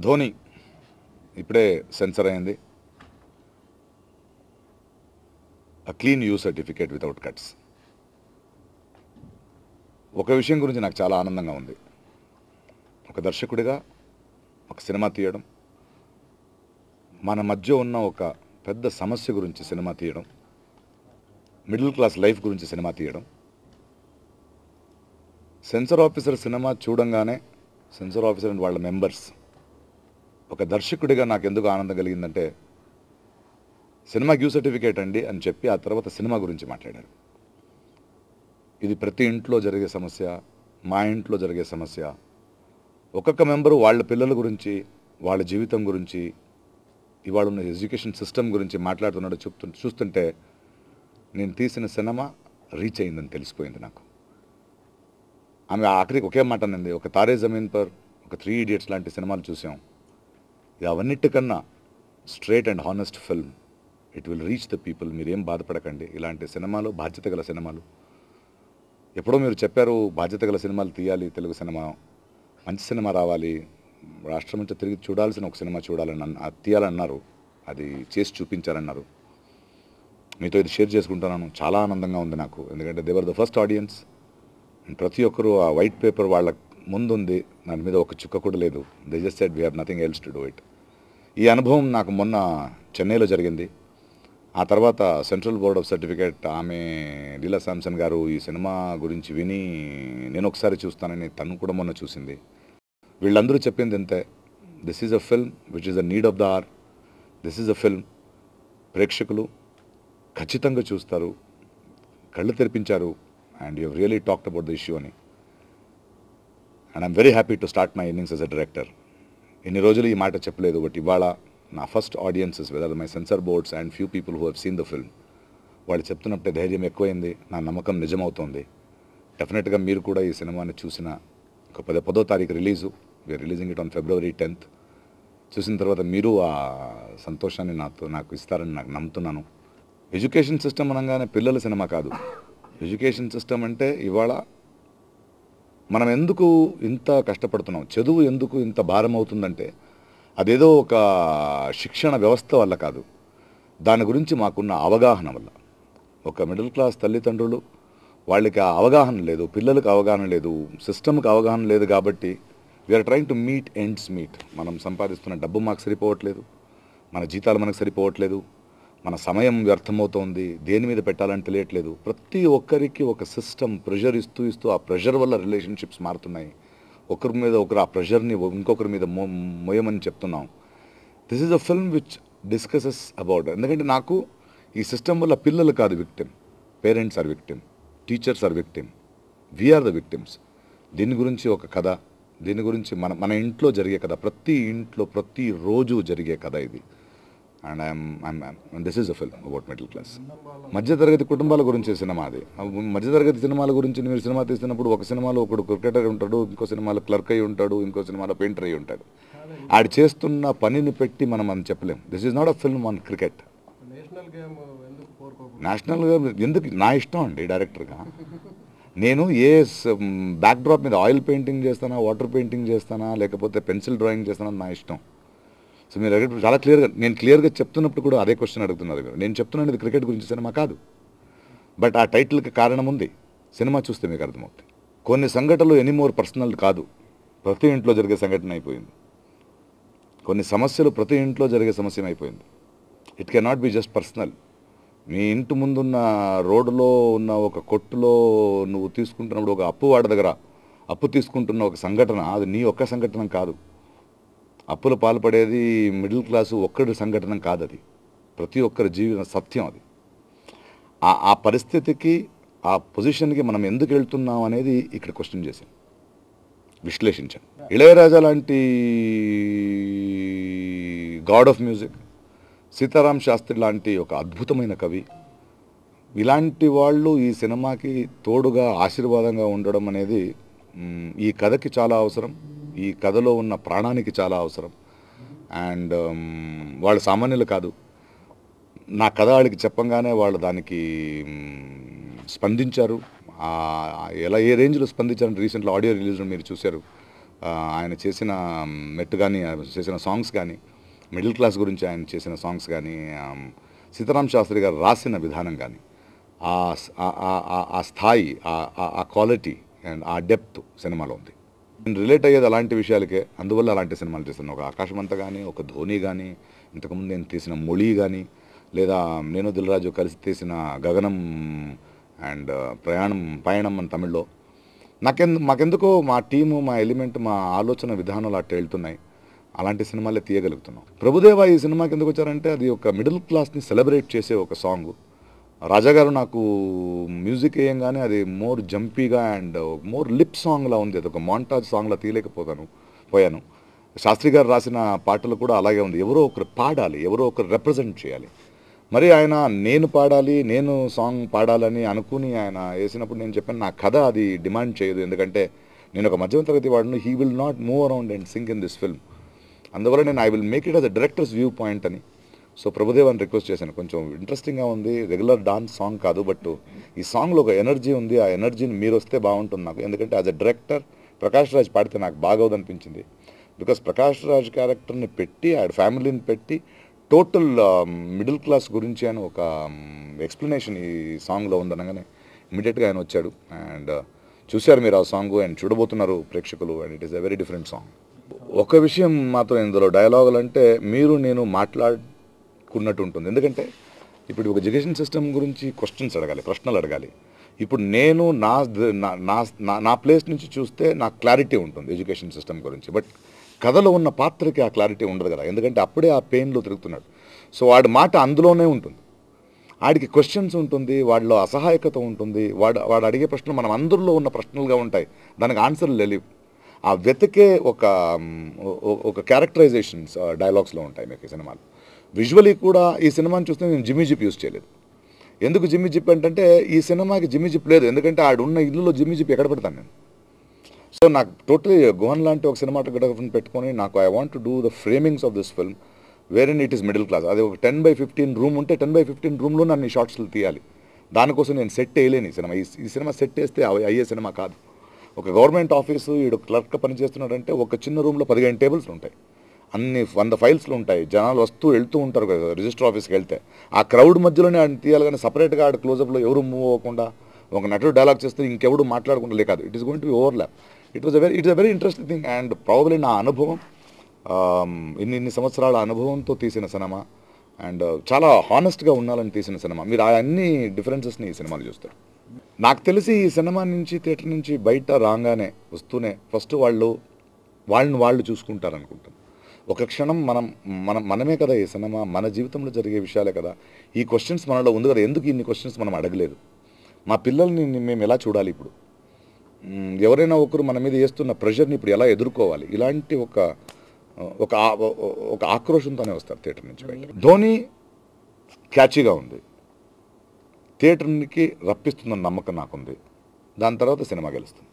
ధోని ఇప్పుడే సెన్సర్ అయింది. A clean U certificate without cuts ఒక విషయం గురించి నాకు చాలా ఆనందంగా ఉంది. ఒక దర్శకుడిగా ఒక సినిమా తీయడం మన మధ్య ఉన్న ఒక పెద్ద సమస్య గురించి సినిమా తీయడం మిడిల్ క్లాస్ లైఫ్ గురించి సినిమా తీయడం. సెన్సర్ ఆఫీసర్ సినిమా చూడంగానే సెన్సర్ ఆఫీసర్ అండ్ వాళ్ళ మెంబర్స్ ఒక దర్శకుడిగా నాకు ఎందుకు ఆనందం కలిగిందంటే సినిమా గ్యూ సర్టిఫికేట్ అండి అని చెప్పి ఆ తర్వాత సినిమా గురించి మాట్లాడారు. ఇది ప్రతి ఇంట్లో జరిగే సమస్య మా ఇంట్లో జరిగే సమస్య. ఒక్కొక్క మెంబరు వాళ్ళ పిల్లల గురించి వాళ్ళ జీవితం గురించి ఇవాళ ఉన్న ఎడ్యుకేషన్ సిస్టమ్ గురించి మాట్లాడుతున్నాడు చెప్తు చూస్తుంటే నేను తీసిన సినిమా రీచ్ అయిందని తెలిసిపోయింది నాకు. ఆమె ఆఖరికి ఒకే మాట అనింది ఒక తారే జమీన్ పర్ ఒక త్రీ ఇడియట్స్ లాంటి సినిమాలు చూసాం. అవన్నిటికన్నా straight and honest film it will reach the people. మీరేం బాధపడకండి. ఇలాంటి సినిమాలు బాధ్యత గల సినిమాలు. ఎప్పుడో మీరు చెప్పారు బాధ్యత గల సినిమాలు తీయాలి తెలుగు సినిమా మంచి సినిమా రావాలి రాష్ట్రం నుంచి తిరిగి చూడాల్సిన ఒక సినిమా చూడాలని అన్న- తీయాలన్నారు. అది చేసి చూపించారన్నారు మీతో ఇది షేర్ చేసుకుంటున్నాను. చాలా ఆనందంగా ఉంది నాకు. ఎందుకంటే దేవర్ ద ఫస్ట్ ఆడియన్స్. ప్రతి ఒక్కరూ ఆ వైట్ పేపర్ వాళ్ళ ముందుంది. దాని మీద ఒక చుక్క కూడా లేదు. They just set we have nothing else to do it ఈ అనుభవం నాకు మొన్న చెన్నైలో జరిగింది. ఆ తర్వాత సెంట్రల్ బోర్డ్ ఆఫ్ సర్టిఫికేట్ ఆమె లీలా శాంసన్ గారు ఈ సినిమా గురించి విని నేను ఒకసారి చూస్తానని తను కూడా మొన్న చూసింది. వీళ్ళందరూ చెప్పింది అంతే this is a film which is a need of the hour this is a film ప్రేక్షకులు ఖచ్చితంగా చూస్తారు. కళ్ళు తెరిపించారు. And you really talked about the issue అని. And I'm very happy to start my innings as a director ఎన్ని రోజులు ఈ మాట చెప్పలేదు బట్ ఇవాళ నా first audiences whether my censor boards and few people who have seen the film వాళ్ళు చెప్తున్నప్పుడే ధైర్యం ఎక్కువైంది నా నమ్మకం నిజమవుతోంది. డెఫినెట్గా మీరు కూడా ఈ సినిమాని చూసిన ఒక పద పదో తారీఖు release we're releasing it on February tenth చూసిన తర్వాత మీరు ఆ సంతోషాన్ని నాతో నాకు ఇస్తారని నాకు నమ్ముతున్నాను. ఎడ్యుకేషన్ సిస్టమ్ అనగానే పిల్లల సినిమా కాదు. ఎడ్యుకేషన్ సిస్టమ్ అంటే ఇవాళ మనం ఎందుకు ఇంత కష్టపడుతున్నాం? చదువు ఎందుకు ఇంత భారం అవుతుందంటే అదేదో ఒక శిక్షణ వ్యవస్థ వల్ల కాదు. దాని గురించి మాకున్న అవగాహన వల్ల. ఒక మిడిల్ క్లాస్ తల్లిదండ్రులు వాళ్ళకి ఆ అవగాహన లేదు పిల్లలకు అవగాహన లేదు సిస్టమ్కి అవగాహన లేదు కాబట్టి we're trying to meet ends meet మనం సంపాదిస్తున్న డబ్బు మాకు సరిపోవట్లేదు మన జీతాలు మనకు సరిపోవట్లేదు మన సమయం వ్యర్థమవుతోంది దేని మీద పెట్టాలని తెలియట్లేదు. ప్రతి ఒక్కరికి ఒక సిస్టమ్ ప్రెషర్ ఇస్తూ ఇస్తూ ఆ ప్రెషర్ వల్ల రిలేషన్షిప్స్ మారుతున్నాయి. ఒకరి మీద ఒకరు ఆ ప్రెషర్ని ఇంకొకరి మీద మో మోయమని చెప్తున్నాం. This is a film which discusses about ఎందుకంటే నాకు ఈ సిస్టమ్ వల్ల పిల్లలు కాదు victim parents are victim teachers are victim we're the victims దీని గురించి ఒక కథ. దీని గురించి మన మన ఇంట్లో జరిగే కథ. ప్రతి ఇంట్లో ప్రతి రోజు జరిగే కథ ఇది. And I'm this is a film about middle class మధ్యతరగతి కుటుంబాల గురించి సినిమా అది. మధ్యతరగతి సినిమాల గురించి మీరు సినిమా తీస్తున్నప్పుడు ఒక సినిమాలో ఒకడు క్రికెటర్ ఉంటాడు ఇంకో సినిమాలో క్లర్క్ అయి ఉంటాడు ఇంకో సినిమాలో పెయింటర్ అయి ఉంటాడు. ఆడు చేస్తున్న పనిని పెట్టి మనం అని చెప్పలేం. This is not a film on cricket national game ఎందుకు నా ఇష్టం అండి డైరెక్టర్గా. నేను ఏ బ్యాక్ డ్రాప్ మీద ఆయిల్ పెయింటింగ్ చేస్తానా వాటర్ పెయింటింగ్ చేస్తానా లేకపోతే పెన్సిల్ డ్రాయింగ్ చేస్తానా నా ఇష్టం. సో మీరు అడిగినప్పుడు చాలా క్లియర్గా నేను క్లియర్గా చెప్తున్నప్పుడు కూడా అదే క్వశ్చన్ అడుగుతున్నారు మీరు. నేను చెప్తున్నాను ఇది క్రికెట్ గురించి సినిమా కాదు. బట్ ఆ టైటిల్కి కారణం ఉంది. సినిమా చూస్తే మీకు అర్థమవుతుంది కొన్ని సంఘటనలు ఎనీమోర్ పర్సనల్ కాదు. ప్రతి ఇంట్లో జరిగే సంఘటన అయిపోయింది. కొన్ని సమస్యలు ప్రతి ఇంట్లో జరిగే సమస్య అయిపోయింది. It can not be just personal మీ ఇంటి ముందున్న రోడ్డులో ఉన్న ఒక కొట్టులో నువ్వు తీసుకుంటున్నప్పుడు ఒక అప్పు వాడి దగ్గర అప్పు తీసుకుంటున్న ఒక సంఘటన అది నీ ఒక్క సంఘటన కాదు. అప్పులు పాల్పడేది మిడిల్ క్లాసు ఒక్కడి సంఘటన కాదు అది ప్రతి ఒక్కరి జీవన సత్యం అది. ఆ పరిస్థితికి ఆ పొజిషన్కి మనం ఎందుకు వెళ్తున్నాం అనేది ఇక్కడ క్వశ్చన్ చేశాను. విశ్లేషించాం ఇళయరాజా లాంటి god of music Sitaram Sastri లాంటి ఒక అద్భుతమైన కవి ఇలాంటి వాళ్ళు ఈ సినిమాకి తోడుగా ఆశీర్వాదంగా ఉండడం అనేది ఈ కథకి చాలా అవసరం. ఈ కథలో ఉన్న ప్రాణానికి చాలా అవసరం. అండ్ వాళ్ళు సామాన్యులు కాదు. నా కథ వాళ్ళకి చెప్పంగానే వాళ్ళు దానికి స్పందించారు. ఎలా ఏ రేంజ్లో స్పందించారంటే రీసెంట్లో ఆడియో రిలీజ్లో మీరు చూశారు. ఆయన చేసిన మెట్ కానీ ఆయన చేసిన సాంగ్స్ కానీ మిడిల్ క్లాస్ గురించి ఆయన చేసిన సాంగ్స్ కానీ సీతారాం శాస్త్రి గారు రాసిన విధానం కానీ ఆ స్థాయి ఆ- ఆ క్వాలిటీ అండ్ ఆ డెప్త్ సినిమాలో ఉంది. నేను రిలేట్ అయ్యేది అలాంటి విషయాలకే. అందువల్ల అలాంటి సినిమాలు చేస్తాను ఒక ఆకాశమంత కానీ ఒక ధోని కానీ ఇంతకుముందు నేను తీసిన మొళి కానీ లేదా నేను దిల్రాజు కలిసి తీసిన గగనం అండ్ ప్రయాణం పయణం అని తమిళ్ళో. నాకెందు మాకెందుకో మా టీము మా ఎలిమెంట్ మా ఆలోచన విధానాలు అట్ట వెళ్తున్నాయి. అలాంటి సినిమాలే తీయగలుగుతున్నాం. ప్రభుదేవ ఈ సినిమాకి ఎందుకు వచ్చారంటే అది ఒక మిడిల్ క్లాస్ని సెలబ్రేట్ చేసే ఒక సాంగ్. రాజా గారు నాకు మ్యూజిక్ వేయంగానే అది మోర్ జంపీగా అండ్ మోర్ లిప్ సాంగ్లా ఉంది. అది ఒక మాంటాజ్ సాంగ్లా తీయలేకపోతాను పోయాను. శాస్త్రి గారు రాసిన పాటలు కూడా అలాగే ఉంది. ఎవరో ఒకరు పాడాలి ఎవరో ఒకరు రిప్రజెంట్ చేయాలి. మరి ఆయన నేను పాడాలి నేను సాంగ్ పాడాలని అనుకుని ఆయన వేసినప్పుడు నేను చెప్పాను నా కథ అది డిమాండ్ చేయదు. ఎందుకంటే నేను ఒక మధ్యమ తరగతి వాడిని he will not move around and sink in this film అందువల్ల నేను I will make it as a director's view point అని సో ప్రభుదేవ్ అని రిక్వెస్ట్ చేశాను. కొంచెం ఇంట్రెస్టింగ్గా ఉంది. రెగ్యులర్ డాన్స్ సాంగ్ కాదు బట్ ఈ సాంగ్లో ఒక ఎనర్జీ ఉంది. ఆ ఎనర్జీని మీరు వస్తే బాగుంటుంది నాకు. ఎందుకంటే as a director Prakash Raj పాడితే నాకు బాగోదు అనిపించింది బికాస్ ప్రకాష్ రాజ్ క్యారెక్టర్ని పెట్టి ఆడ ఫ్యామిలీని పెట్టి టోటల్ మిడిల్ క్లాస్ గురించి అని ఒక um, ఎక్స్ప్లెనేషన్ ఈ సాంగ్లో ఉందనగానే ఇమీడియట్గా ఆయన వచ్చాడు. అండ్ uh, చూశారు మీరు ఆ సాంగ్ అండ్ చూడబోతున్నారు ప్రేక్షకులు. And it is a very different song ఒక విషయం మాత్రం ఇందులో డైలాగులు అంటే మీరు నేను ఉన్నట్టు ఉంటుంది. ఎందుకంటే ఇప్పుడు ఒక ఎడ్యుకేషన్ సిస్టమ్ గురించి క్వశ్చన్స్ అడగాలి ప్రశ్నలు అడగాలి. ఇప్పుడు నేను నా నా- నా నా- నా ప్లేస్ నుంచి చూస్తే నాకు క్లారిటీ ఉంటుంది ఎడ్యుకేషన్ సిస్టమ్ గురించి. బట్ కథలో ఉన్న పాత్రకి ఆ క్లారిటీ ఉండదు కదా. ఎందుకంటే అప్పుడే ఆ పెయిన్లో తిరుగుతున్నాడు. సో వాడి మాట అందులోనే ఉంటుంది. ఆడికి క్వశ్చన్స్ ఉంటుంది వాడిలో అసహాయకత ఉంటుంది. వాడు వాడు అడిగే ప్రశ్నలు మనం అందరిలో ఉన్న ప్రశ్నలుగా ఉంటాయి. దానికి ఆన్సర్లు లేవు. ఆ వెతికే ఒక ఒక క్యారెక్టరైజేషన్స్ డైలాగ్స్లో ఉంటాయి మీకు సినిమాలు. విజువలీ కూడా ఈ సినిమాని చూస్తే నేను జిమ్మి జిప్ యూస్ చేయలేదు. ఎందుకు జిమ్మి జిప్ ఏంటంటే ఈ సినిమాకి జిమ్మి జిప్ లేదు. ఎందుకంటే ఆడున్న ఇల్లులో జిమ్మి జిప్ ఎక్కడ పెడతాను నేను? సో నాకు టోటలీ గుహన్ లాంటి ఒక సినిమాటోగ్రఫర్ని పెట్టుకొని నాకు I want to do the framings of this film wherein it is middle class అది ఒక టెన్ బై ఫిఫ్టీన్ రూమ్ ఉంటే టెన్ బై ఫిఫ్టీన్ రూమ్లో నన్ను ఈ షార్ట్స్లు తీయాలి. దానికోసం నేను సెట్ వేయలేను ఈ సినిమా. ఈ సినిమా సెట్ వేస్తే అయ్యే సినిమా కాదు. ఒక గవర్నమెంట్ ఆఫీసు ఈడు క్లర్క్ పనిచేస్తున్నాడంటే ఒక చిన్న రూమ్లో పదిహేను టేబుల్స్ ఉంటాయి. అన్ని వంద ఫైల్స్లు ఉంటాయి. జనాలు వస్తూ వెళ్తూ ఉంటారు కదా రిజిస్టర్ ఆఫీస్కి వెళ్తే. ఆ క్రౌడ్ మధ్యలోనే ఆయన తీయాలి కానీ సపరేట్గా ఆడ క్లోజప్లో ఎవరు మూవ్ అవ్వకుండా ఒక నటుడు డైలాగ్ చేస్తే ఇంకెవడు మాట్లాడకుండా లే కాదు. It is going to be overlap it was very it's a very interesting thing and probably నా అనుభవం ఇన్ని ఇన్ని సంవత్సరాల అనుభవంతో తీసిన సినిమా. అండ్ uh, చాలా హానెస్ట్గా ఉండాలని తీసిన సినిమా. మీరు ఆ అన్ని డిఫరెన్సెస్ని ఈ సినిమాలు చూస్తారు. నాకు తెలిసి ఈ సినిమా నుంచి థియేటర్ నుంచి బయట రాగానే వస్తూనే ఫస్ట్ వాళ్ళు వాళ్ళని వాళ్ళు చూసుకుంటారు అనుకుంటాను ఒక క్షణం మనం మనం మనమే కదా ఈ సినిమా మన జీవితంలో జరిగే విషయాలే కదా. ఈ క్వశ్చన్స్ మనలో ఉంది కదా ఎందుకు ఇన్ని క్వశ్చన్స్ మనం అడగలేదు? మా పిల్లల్ని మేము ఎలా చూడాలి ఇప్పుడు? ఎవరైనా ఒకరు మన మీద వేస్తున్న ప్రెషర్ని ఇప్పుడు ఎలా ఎదుర్కోవాలి? ఇలాంటి ఒక ఒక ఒక ఆక్రోషంతోనే వస్తారు థియేటర్ నుంచి బయట ధోని క్యాచీగా ఉంది. థియేటర్కి రప్పిస్తుందన్న నమ్మకం నాకుంది. దాని తర్వాత సినిమా గెలుస్తుంది.